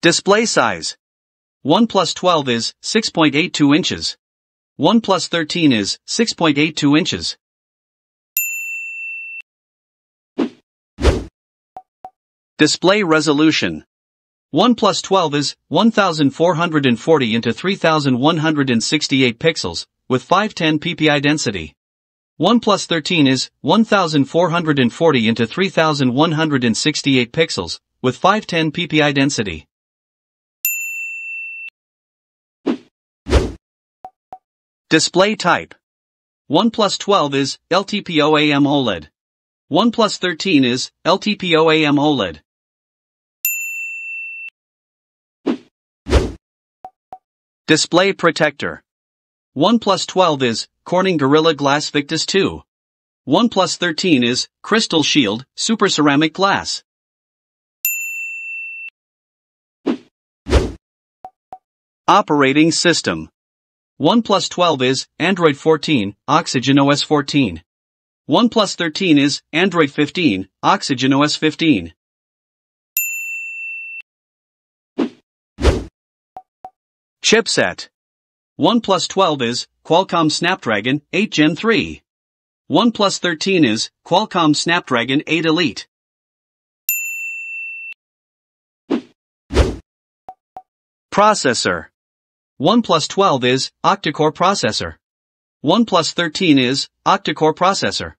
Display size. OnePlus 12 is 6.82 inches. OnePlus 13 is 6.82 inches. Display resolution. OnePlus 12 is 1440 into 3168 pixels, with 510 ppi density. OnePlus 13 is 1440 into 3168 pixels, with 510 ppi density. Display type. OnePlus 12 is LTPO-AM OLED. OnePlus 13 is LTPO-AMOLED. Display protector. OnePlus 12 is Corning Gorilla Glass Victus 2. OnePlus 13 is Crystal Shield Super Ceramic Glass. Operating System OnePlus 12 is Android 14, Oxygen OS 14. OnePlus 13 is Android 15, Oxygen OS 15. Chipset OnePlus 12 is Qualcomm Snapdragon 8 Gen 3. OnePlus 13 is Qualcomm Snapdragon 8 Elite. Processor OnePlus 12 is octa-core processor. OnePlus 13 is octa-core processor.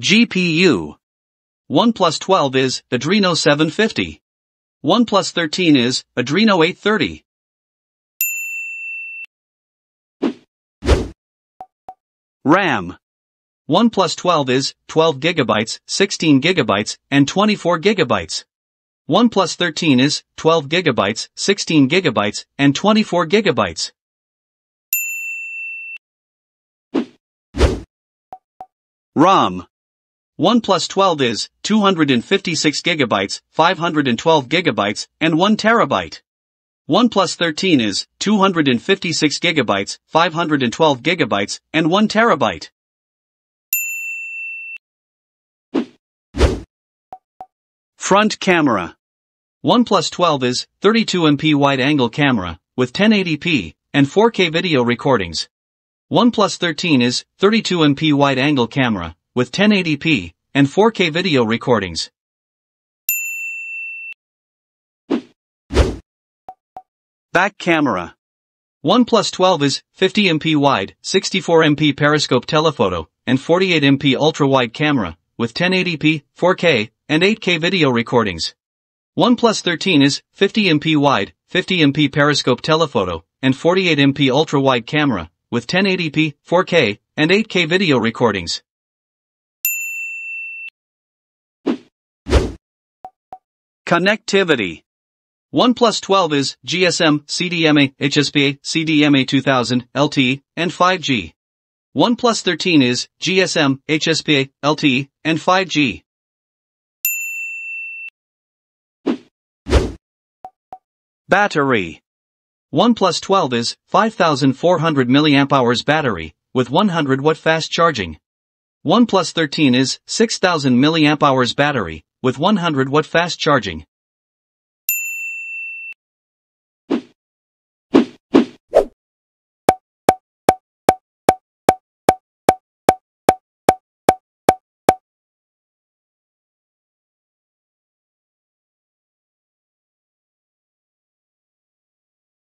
GPU OnePlus 12 is Adreno 750. OnePlus 13 is Adreno 830. RAM OnePlus 12 is 12 gigabytes, 16 gigabytes, and 24 gigabytes. OnePlus 13 is 12 gigabytes, 16 gigabytes, and 24 gigabytes. ROM OnePlus 12 is 256 gigabytes, 512 gigabytes, and 1 terabyte. OnePlus 13 is 256 gigabytes, 512 gigabytes, and 1 terabyte. Front camera. OnePlus 12 is 32MP wide angle camera, with 1080p, and 4K video recordings. OnePlus 13 is 32MP wide angle camera, with 1080p and 4K video recordings. Back camera. OnePlus 12 is 50MP wide, 64MP periscope telephoto, and 48MP ultra-wide camera, with 1080p, 4K, and 8K video recordings. OnePlus 13 is 50MP wide, 50MP periscope telephoto, and 48MP ultra-wide camera, with 1080p, 4K, and 8K video recordings. Connectivity OnePlus 12 is GSM, CDMA, HSPA, CDMA 2000, LTE, and 5G. OnePlus 13 is GSM, HSPA, LTE, and 5G. Battery OnePlus 12 is 5400 mAh battery, with 100 watt fast charging. OnePlus 13 is 6000 mAh battery, with 100 watt fast charging.